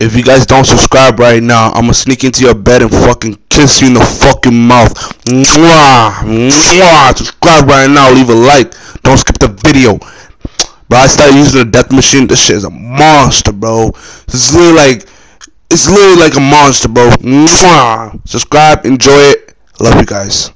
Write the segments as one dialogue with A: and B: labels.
A: If you guys don't subscribe right now, I'm gonna sneak into your bed and fucking kiss you in the fucking mouth. Mwah! Mwah! Subscribe right now, leave a like. Don't skip the video. Bro, I started using the death machine. This shit is a monster, bro. It's literally like, it's literally like a monster, bro. Mwah! Subscribe, enjoy it. Love you guys.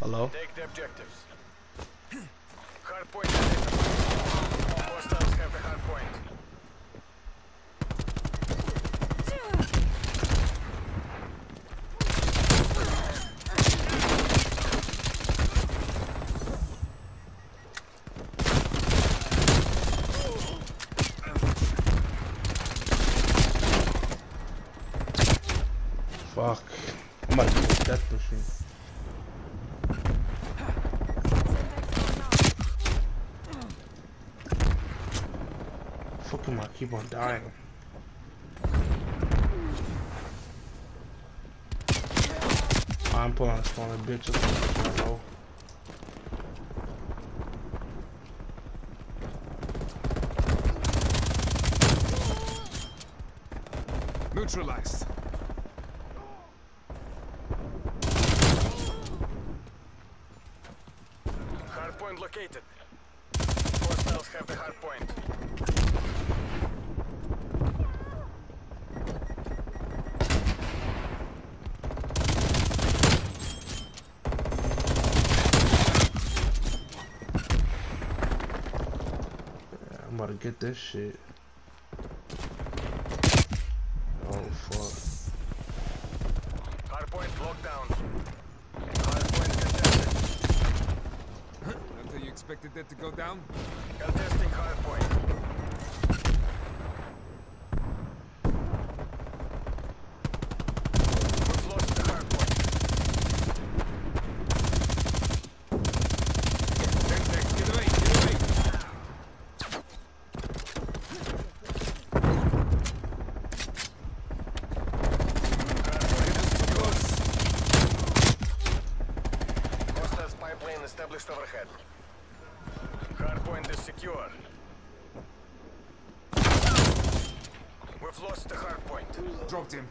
A: Hello?
B: Take the objectives. Hard point. Hostiles have the hard point.
A: Fuck. I'm about to use the death machine. I keep on dying? I'm pulling a spawner bitches.
C: Neutralized.
B: Hard point located. Hostiles have the hard
A: get this shit. Oh fuck.
B: Hard point locked down. Hard point contested.
C: Until you expected that to go down?
B: Contesting hard point. We've lost the hard point.
C: Semtex, get away, get away!
B: Hostile spy plane established overhead. Hard point is secure. We've lost the hard point.
C: Dropped him.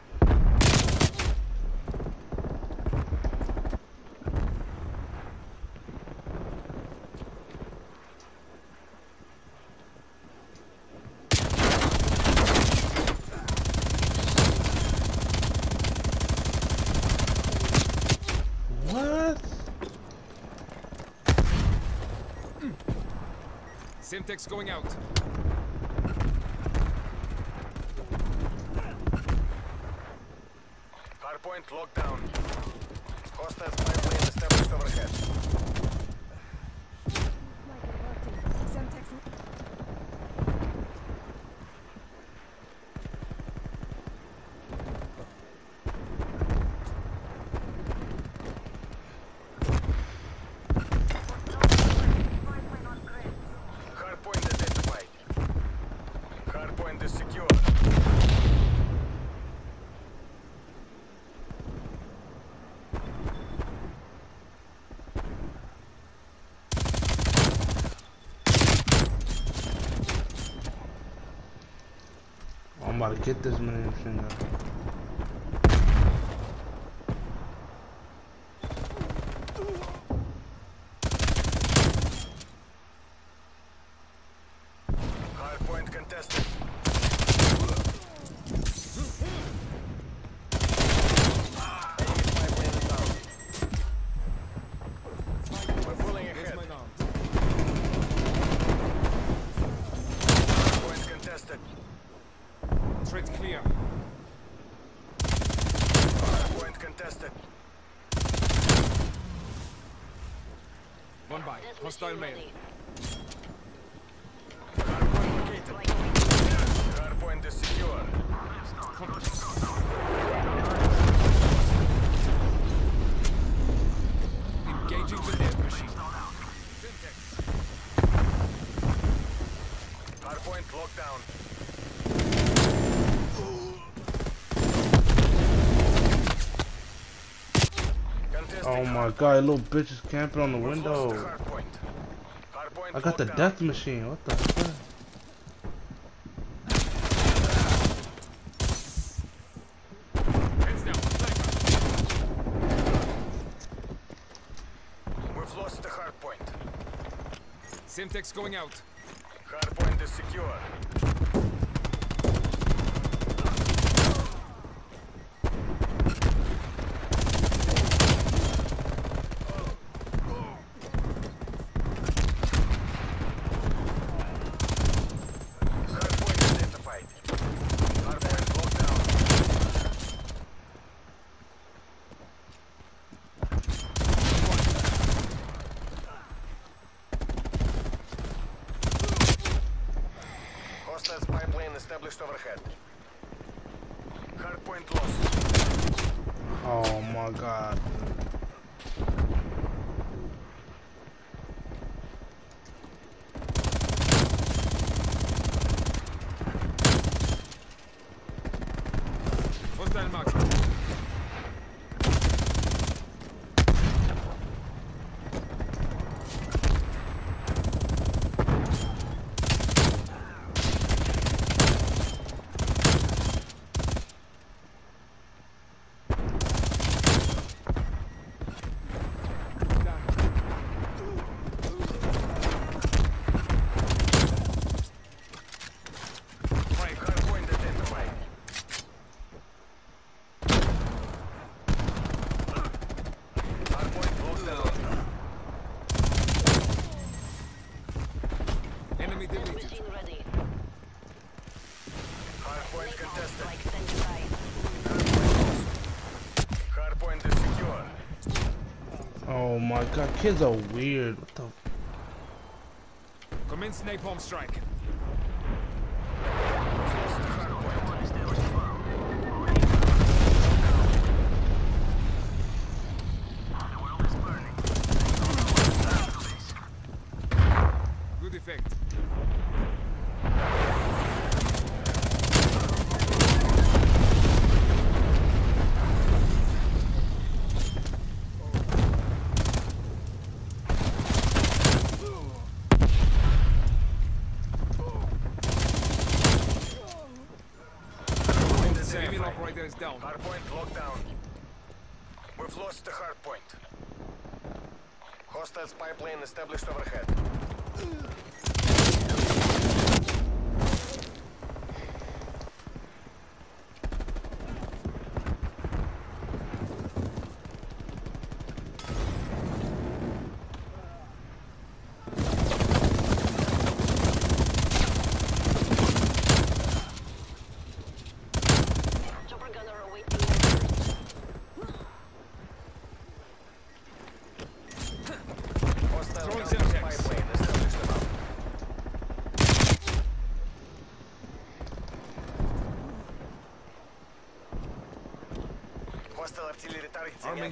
C: Semtex going out.
B: Hardpoint locked down. Hostile spy plane established overhead.
D: Gotta get this machine gun.
B: Hardpoint contested. Enemy spy plane inbound. We're pulling
C: There's
B: ahead.
C: my mount.
B: Hardpoint contested.
C: Threat clear.
B: Hardpoint contested.
C: One by. Hostile mail.
B: Hardpoint located. Hardpoint is secure.
C: Engaging the death machine.
B: Hardpoint locked down. Contesting
D: Oh my god, a little bitch is camping on the
B: We're
D: window.
B: Hardpoint. Hardpoint
D: I got the death machine. What the fuck?
C: Hands down. Sniper.
B: We've lost the hardpoint.
C: Semtex going out.
B: Hardpoint is secure. Established overhead. Hardpoint lost.
D: Oh my god.
C: Hostile mark.
D: Kids are weird. What the?
C: Commence napalm strike. Down.
B: Hardpoint locked down. We've lost the hardpoint. Hostile spy plane established overhead.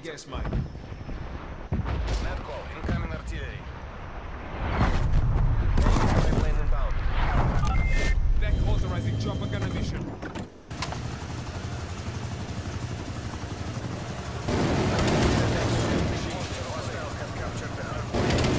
B: Target
C: Arming
B: active.
C: gas mine.
B: Net call, incoming artillery. Hostile spy plane inbound.
C: Back authorizing chopper gunner mission.
B: Hostile have captured the hardpoint.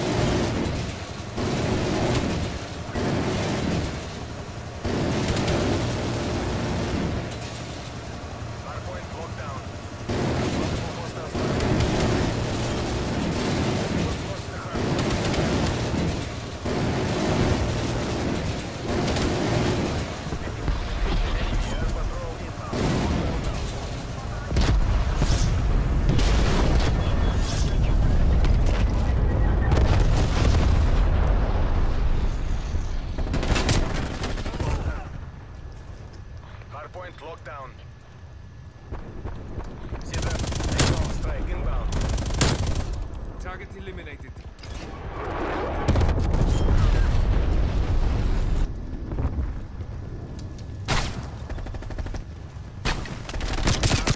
C: Eliminated.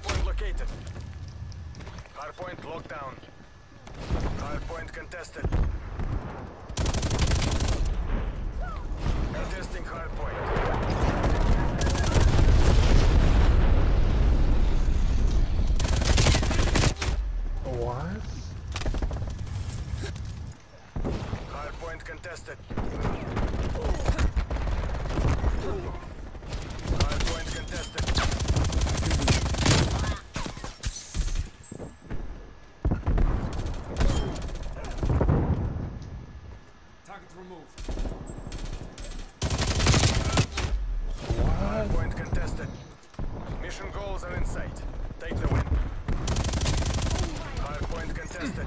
B: Hardpoint located. Hardpoint locked down. Hardpoint contested. Contesting hardpoint.
D: What?
B: Hardpoint contested. Hardpoint contested.
C: Target removed.
B: Hardpoint contested. Mission goals are in sight. Take the win. Hardpoint contested.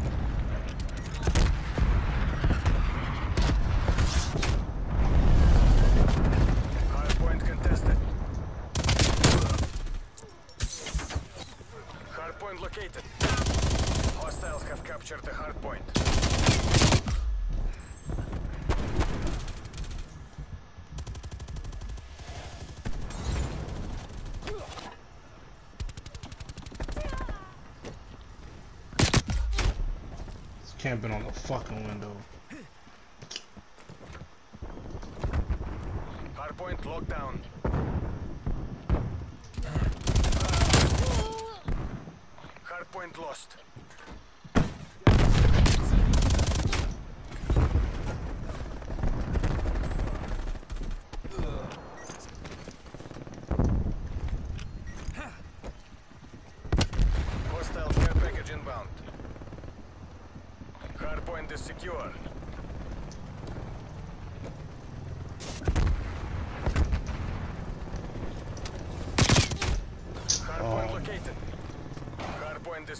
B: Hardpoint contested. Hardpoint located. Hostiles have captured the hardpoint.
D: It's camping on the fucking window.
B: Hardpoint locked down. Hardpoint lost. Hostile care package inbound. Hardpoint is secure. Hardpoint located. Hardpoint is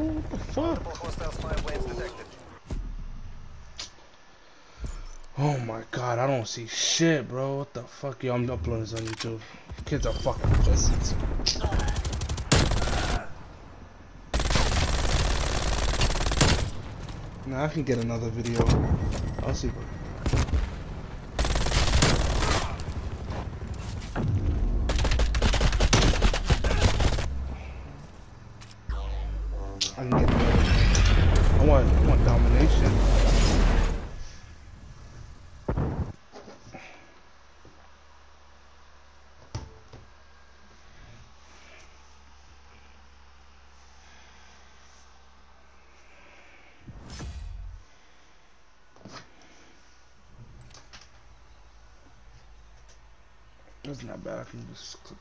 D: What the fuck? Oh my god, I don't see shit, bro. What the fuck? Yo, I'm uploading this on YouTube. Kids are fucking pussies. Now I can get another video. I'll see. Bro. I get. I want. I want domination. That's not bad. I can just click